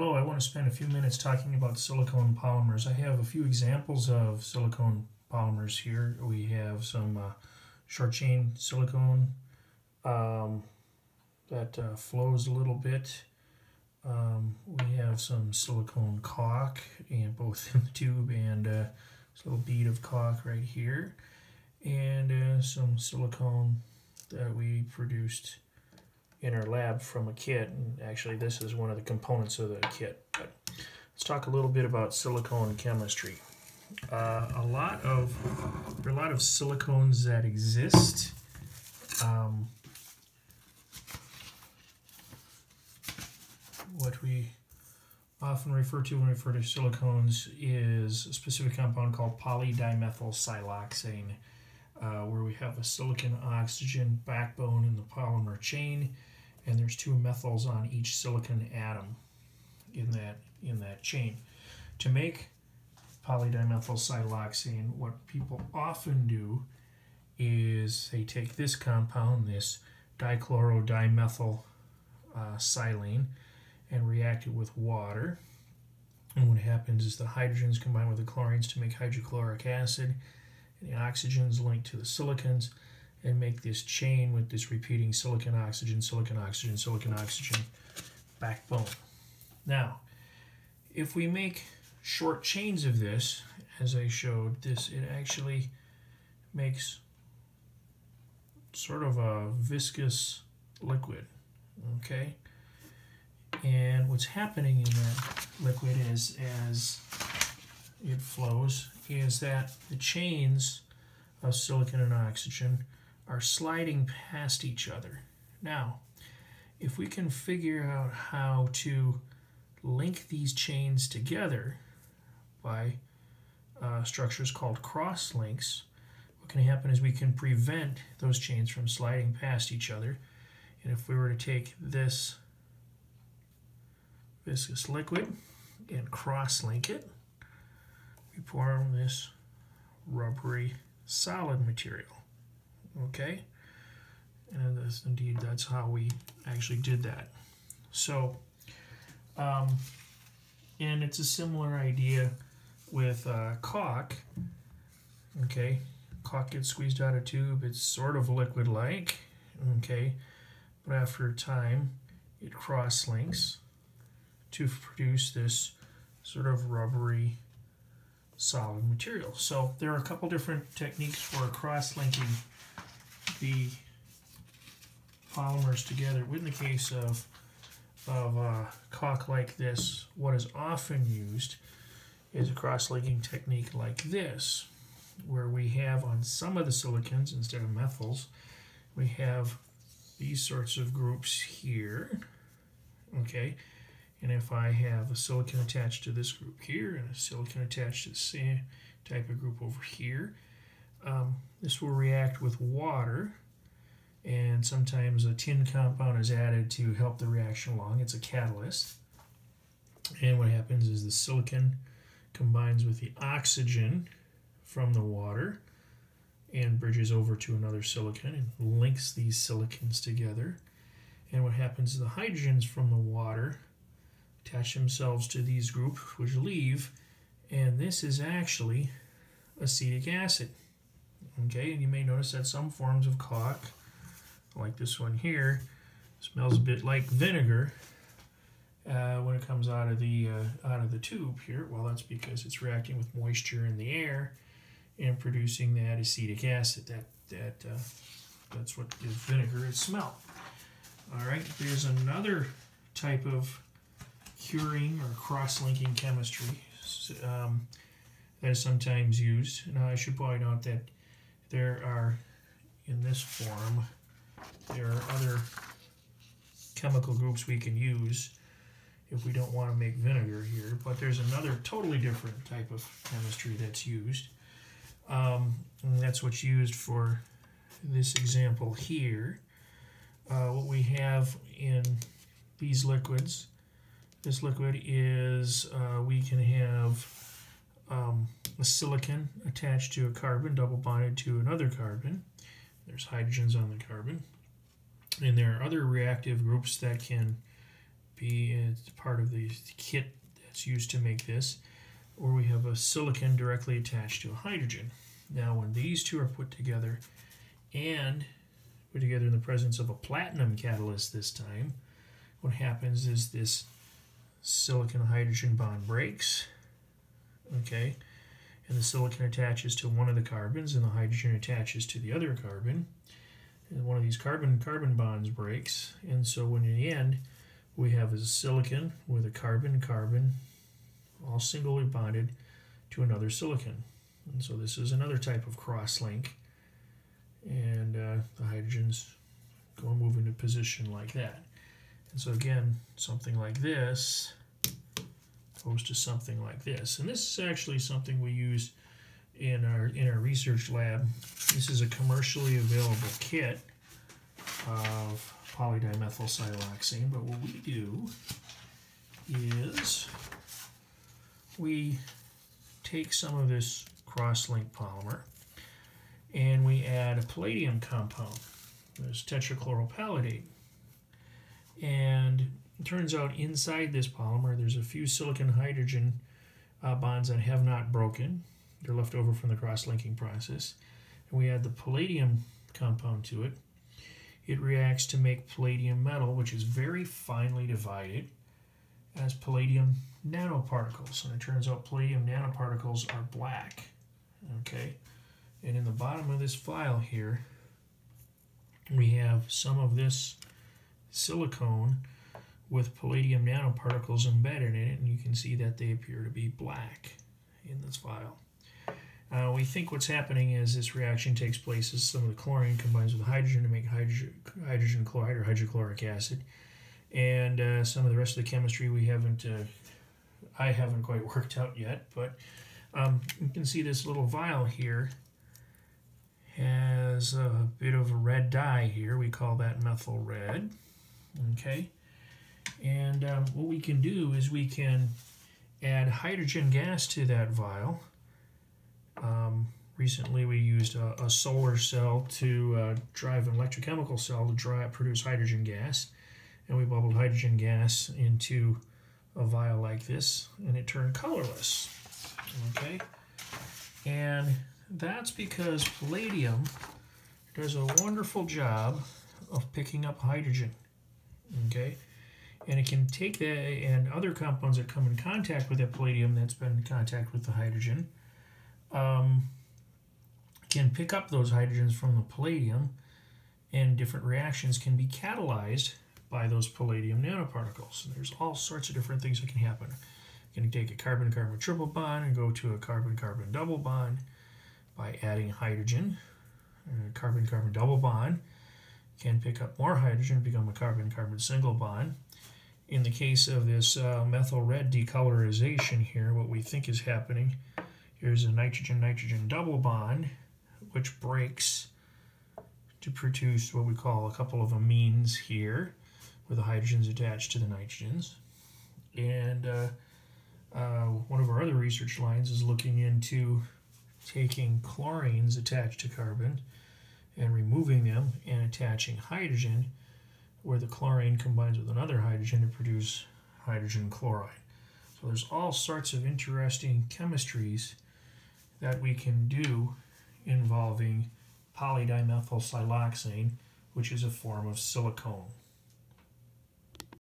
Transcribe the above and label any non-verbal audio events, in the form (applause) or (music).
Hello, I want to spend a few minutes talking about silicone polymers. I have a few examples of silicone polymers here. We have some uh, short chain silicone um, that uh, flows a little bit. Um, we have some silicone caulk, and both in the tube and uh, this little bead of caulk right here, and uh, some silicone that we produced in our lab from a kit. And actually, this is one of the components of the kit. But let's talk a little bit about silicone chemistry. Uh, a lot of there are a lot of silicones that exist. Um, what we often refer to when we refer to silicones is a specific compound called polydimethyl siloxane, uh, where we have a silicon oxygen backbone in the polymer chain and there's two methyls on each silicon atom in that in that chain. To make polydimethyl siloxane, what people often do is they take this compound, this dichlorodimethylsilane, uh, silane, and react it with water. And what happens is the hydrogens combine with the chlorines to make hydrochloric acid, and the oxygens link to the silicons and make this chain with this repeating silicon oxygen, silicon oxygen, silicon oxygen backbone. Now, if we make short chains of this, as I showed, this it actually makes sort of a viscous liquid, okay? And what's happening in that liquid is as it flows is that the chains of silicon and oxygen are sliding past each other. Now, if we can figure out how to link these chains together by uh, structures called cross links, what can happen is we can prevent those chains from sliding past each other. And if we were to take this viscous liquid and cross link it, we form this rubbery solid material okay? And that's, indeed, that's how we actually did that. So, um, and it's a similar idea with uh, caulk, okay? Caulk gets squeezed out of tube, it's sort of liquid-like, okay? But after a time, it cross-links to produce this sort of rubbery solid material. So there are a couple different techniques for cross-linking the polymers together. In the case of, of a caulk like this, what is often used is a cross-linking technique like this, where we have on some of the silicons, instead of methyls, we have these sorts of groups here, okay? And if I have a silicon attached to this group here and a silicon attached to the same type of group over here, um, this will react with water and sometimes a tin compound is added to help the reaction along. It's a catalyst. And what happens is the silicon combines with the oxygen from the water and bridges over to another silicon and links these silicons together. And what happens is the hydrogens from the water attach themselves to these groups which leave and this is actually acetic acid. Okay, and you may notice that some forms of caulk, like this one here, smells a bit like vinegar uh, when it comes out of the uh, out of the tube here. Well, that's because it's reacting with moisture in the air and producing that acetic acid. That that uh, that's what gives vinegar its smell. All right, there's another type of curing or cross-linking chemistry um, that is sometimes used. Now, I should point out that there are, in this form, there are other chemical groups we can use if we don't want to make vinegar here, but there's another totally different type of chemistry that's used. Um, and that's what's used for this example here. Uh, what we have in these liquids, this liquid is, uh, we can have um, a silicon attached to a carbon, double bonded to another carbon. There's hydrogens on the carbon. And there are other reactive groups that can be part of the kit that's used to make this, or we have a silicon directly attached to a hydrogen. Now, when these two are put together and put together in the presence of a platinum catalyst this time, what happens is this silicon hydrogen bond breaks, okay, and the silicon attaches to one of the carbons and the hydrogen attaches to the other carbon. And one of these carbon-carbon bonds breaks, and so when in the end we have a silicon with a carbon-carbon all singly bonded to another silicon. And so this is another type of cross-link, and uh, the hydrogens go move into position like that. And so again, something like this goes to something like this. And this is actually something we use in our in our research lab. This is a commercially available kit of polydimethylsiloxane, but what we do is we take some of this cross-link polymer and we add a palladium compound. There's tetrachloropalladate. And it turns out inside this polymer there's a few silicon hydrogen uh, bonds that have not broken. They're left over from the cross-linking process. And we add the palladium compound to it. It reacts to make palladium metal, which is very finely divided as palladium nanoparticles. And it turns out palladium nanoparticles are black. Okay. And in the bottom of this file here, we have some of this silicone with palladium nanoparticles embedded in it, and you can see that they appear to be black in this vial. Uh, we think what's happening is this reaction takes place as some of the chlorine combines with hydrogen to make hydrogen, hydrogen chloride or hydrochloric acid. And uh, some of the rest of the chemistry we haven't, uh, I haven't quite (laughs) worked out yet, but um, you can see this little vial here has a bit of a red dye here. We call that methyl red. Okay. And um, what we can do is we can add hydrogen gas to that vial. Um, recently we used a, a solar cell to uh, drive an electrochemical cell to dry, produce hydrogen gas. And we bubbled hydrogen gas into a vial like this and it turned colorless. Okay. And that's because palladium does a wonderful job of picking up hydrogen. Okay, and it can take that and other compounds that come in contact with that palladium that's been in contact with the hydrogen um, can pick up those hydrogens from the palladium, and different reactions can be catalyzed by those palladium nanoparticles. And there's all sorts of different things that can happen. You can take a carbon-carbon triple bond and go to a carbon-carbon double bond by adding hydrogen. A carbon-carbon double bond can pick up more hydrogen, become a carbon-carbon single bond. In the case of this uh, methyl red decolorization here, what we think is happening, here's a nitrogen-nitrogen double bond, which breaks to produce what we call a couple of amines here, where the hydrogens attached to the nitrogens. And uh, uh, one of our other research lines is looking into taking chlorines attached to carbon and removing them and attaching hydrogen where the chlorine combines with another hydrogen to produce hydrogen chloride. So there's all sorts of interesting chemistries that we can do involving polydimethylsiloxane, which is a form of silicone.